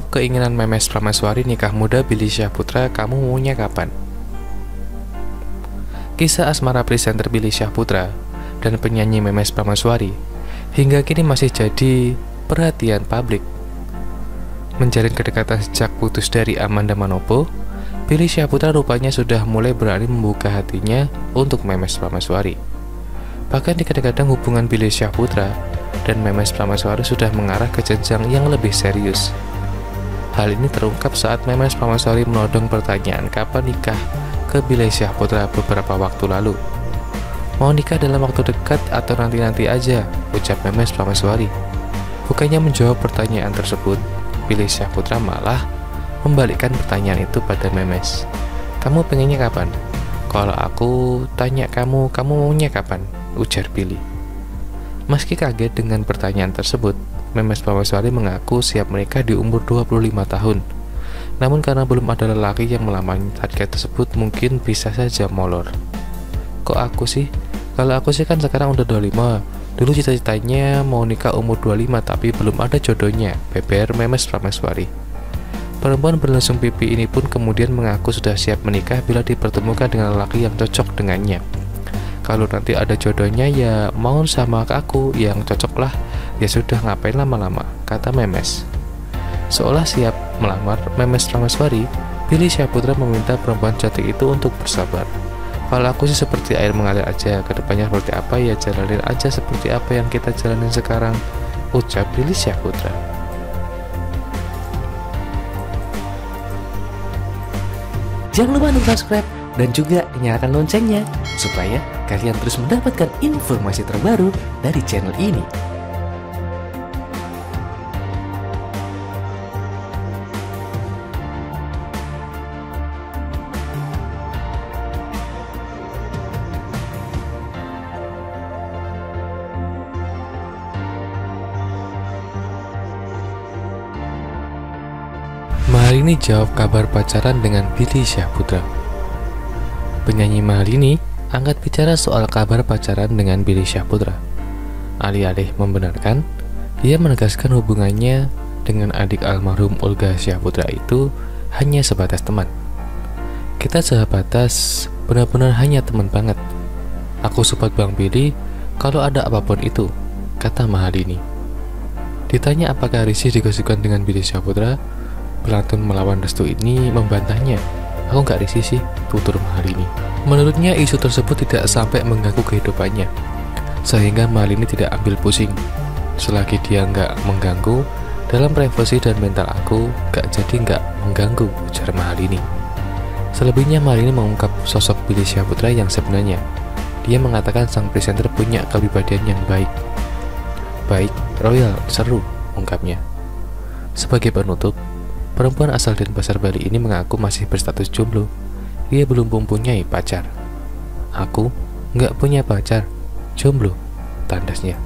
Menjawab keinginan Memes Prameswari nikah muda Billy Syahputra, kamu maunya kapan? Kisah asmara presenter Billy Syahputra dan penyanyi Memes Prameswari hingga kini masih jadi perhatian publik. Menjalin kedekatan sejak putus dari Amanda Manopo, Billy Syahputra rupanya sudah mulai berani membuka hatinya untuk Memes Prameswari. Bahkan di kadang-kadang hubungan Billy Syahputra dan Memes Prameswari sudah mengarah ke jenjang yang lebih serius. Hal ini terungkap saat Memes Pamaswari menodong pertanyaan kapan nikah ke Billy Syahputra beberapa waktu lalu. Mau nikah dalam waktu dekat atau nanti-nanti aja, ucap Memes Pamaswari. Bukannya menjawab pertanyaan tersebut, Billy Syahputra malah membalikkan pertanyaan itu pada Memes. Kamu pengennya kapan? Kalau aku tanya kamu, kamu maunya kapan? Ujar Billy. Meski kaget dengan pertanyaan tersebut, Memes Pamaswari mengaku siap menikah di umur 25 tahun. Namun karena belum ada lelaki yang melamar target tersebut mungkin bisa saja molor. Kok aku sih? Kalau aku sih kan sekarang udah 25. Dulu cita-citanya mau nikah umur 25 tapi belum ada jodohnya, beber Memes Prameswari. Perempuan berlangsung pipi ini pun kemudian mengaku sudah siap menikah bila dipertemukan dengan lelaki yang cocok dengannya. Kalau nanti ada jodohnya ya mau sama aku yang cocok lah Ya sudah ngapain lama-lama, kata Memes. Seolah siap melamar Memes Ramaswari, Billy Syahputra meminta perempuan cantik itu untuk bersabar. Kalau aku sih seperti air mengalir aja, ke depannya seperti apa ya jalanin aja seperti apa yang kita jalanin sekarang, ucap Billy Syahputra. Jangan lupa untuk subscribe dan juga nyalakan loncengnya supaya kalian terus mendapatkan informasi terbaru dari channel ini. Mahalini jawab kabar pacaran dengan Billy Syahputra. Penyanyi Mahalini angkat bicara soal kabar pacaran dengan Billy Syahputra. Alih-alih membenarkan, dia menegaskan hubungannya dengan adik almarhum Olga Syahputra itu hanya sebatas teman. Kita sebatas benar-benar hanya teman banget. Aku support Bang Billy kalau ada apa pun itu, kata Mahalini. Ditanya apakah Rishi digosipkan dengan Billy Syahputra, Pelantun melawan restu ini membantahnya. Aku nggak risih sih, tutur ini. Menurutnya isu tersebut tidak sampai mengganggu kehidupannya, sehingga ini tidak ambil pusing. Selagi dia nggak mengganggu, dalam privasi dan mental aku gak jadi nggak mengganggu, ujar ini. Selebihnya ini mengungkap sosok Billy Syahputra yang sebenarnya. Dia mengatakan sang presenter punya kepribadian yang baik. Baik, royal, seru, ungkapnya. Sebagai penutup, Perempuan asal Denpasar Bali ini mengaku masih berstatus jomblo. Dia belum mempunyai pacar. Aku nggak punya pacar, jomblo, tandasnya.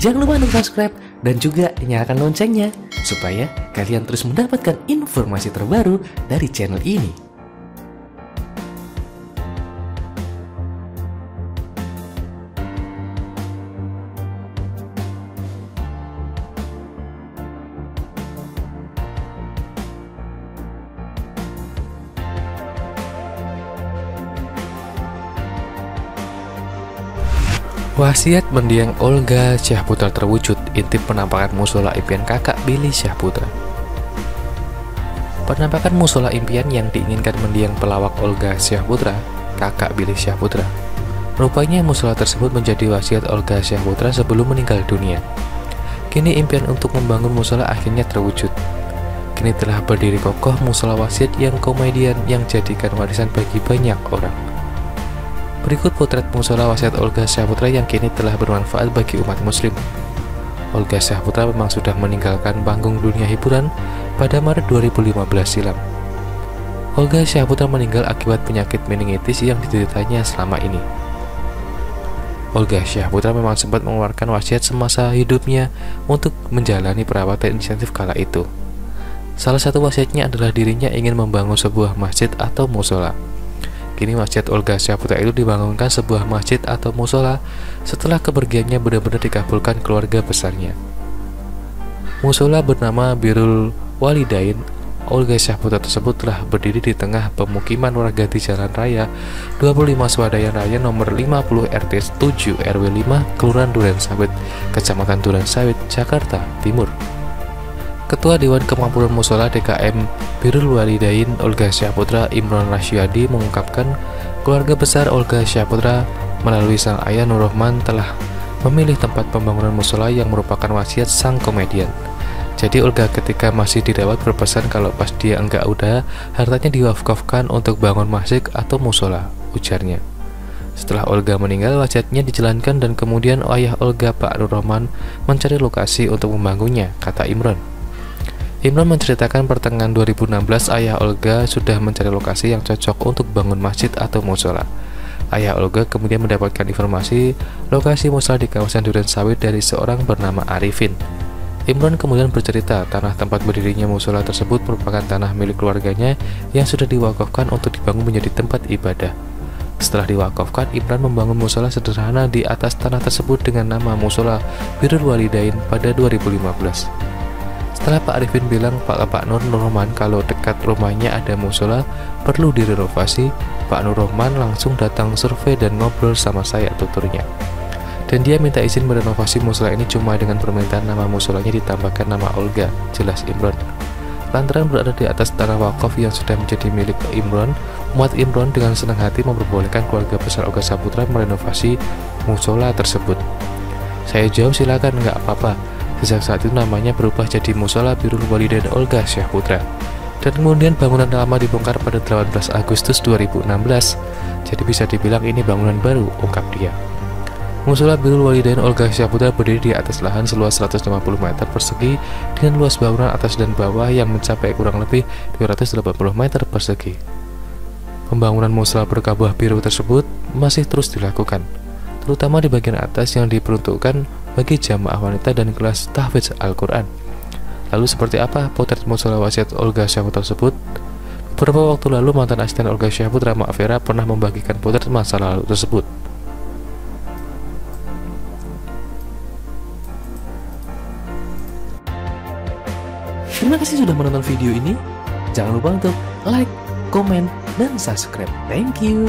Jangan lupa untuk subscribe dan juga nyalakan loncengnya supaya kalian terus mendapatkan informasi terbaru dari channel ini. Wasiat mendiang Olga Syahputra terwujud intip penampakan musola impian kakak Billy Syahputra. Penampakan musola impian yang diinginkan mendiang pelawak Olga Syahputra, kakak Billy Syahputra. Rupanya musola tersebut menjadi wasiat Olga Syahputra sebelum meninggal dunia. Kini impian untuk membangun musola akhirnya terwujud. Kini telah berdiri kokoh musola wasiat yang komedian yang jadikan warisan bagi banyak orang. Berikut potret musola wasiat Olga Syahputra yang kini telah bermanfaat bagi umat muslim. Olga Syahputra memang sudah meninggalkan panggung dunia hiburan pada Maret 2015 silam. Olga Syahputra meninggal akibat penyakit meningitis yang dideritanya selama ini. Olga Syahputra memang sempat mengeluarkan wasiat semasa hidupnya untuk menjalani perawatan insentif kala itu. Salah satu wasiatnya adalah dirinya ingin membangun sebuah masjid atau musola. Kini Masjid Olga Syahputra itu dibangunkan sebuah masjid atau musola setelah kepergiannya benar-benar dikabulkan keluarga besarnya. Musola bernama Birul Walidain Olga Syahputra tersebut telah berdiri di tengah pemukiman warga di Jalan Raya 25 Swadaya Raya nomor 50 RT 7 RW 5 Kelurahan Duren Sawit, Kecamatan Duren Sawit, Jakarta Timur. Ketua Dewan Kemampuan Musola DKM Birul Walidain Olga Syahputra Imron Rasyadi mengungkapkan keluarga besar Olga Syahputra melalui sang ayah Nur Rahman telah memilih tempat pembangunan musola yang merupakan wasiat sang komedian. Jadi Olga ketika masih dirawat berpesan kalau pas dia enggak udah, hartanya diwakafkan untuk bangun masjid atau musola, ujarnya. Setelah Olga meninggal, wasiatnya dijalankan dan kemudian ayah Olga Pak Nur Rahman mencari lokasi untuk membangunnya, kata Imron. Imron menceritakan pertengahan 2016 ayah Olga sudah mencari lokasi yang cocok untuk bangun masjid atau musola. Ayah Olga kemudian mendapatkan informasi lokasi musola di kawasan Duren Sawit dari seorang bernama Arifin. Imron kemudian bercerita tanah tempat berdirinya musola tersebut merupakan tanah milik keluarganya yang sudah diwakafkan untuk dibangun menjadi tempat ibadah. Setelah diwakafkan, Imran membangun musola sederhana di atas tanah tersebut dengan nama Musola Birul Walidain pada 2015. Setelah Pak Arifin bilang Pak Pak Nur Nurrohman kalau dekat rumahnya ada musola perlu direnovasi, Pak Nur Nurrohman langsung datang survei dan ngobrol sama saya tuturnya dan dia minta izin merenovasi musola ini cuma dengan permintaan nama musolanya ditambahkan nama Olga, jelas Imron. Lantaran berada di atas tanah wakaf yang sudah menjadi milik Imron, umat Imron dengan senang hati memperbolehkan keluarga besar Olga Saputra merenovasi musola tersebut. Saya jawab silakan nggak apa-apa. Sejak saat itu namanya berubah jadi Musola Birul Walidain Olga Syahputra. Dan kemudian bangunan lama dibongkar pada 18 Agustus 2016. Jadi bisa dibilang ini bangunan baru, ungkap dia. Musola Birul Walidain Olga Syahputra berdiri di atas lahan seluas 150 meter persegi dengan luas bangunan atas dan bawah yang mencapai kurang lebih 280 meter persegi. Pembangunan musola berkabah biru tersebut masih terus dilakukan, terutama di bagian atas yang diperuntukkan bagi jamaah wanita dan kelas tahfidz Al-Quran. Lalu seperti apa potret musola wasiat Olga Syahputra tersebut? Beberapa waktu lalu mantan asisten Olga Syahputra Vera pernah membagikan potret masa lalu tersebut. Terima kasih sudah menonton video ini. Jangan lupa untuk like, komen, dan subscribe. Thank you.